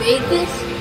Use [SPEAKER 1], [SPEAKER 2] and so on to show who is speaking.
[SPEAKER 1] made this?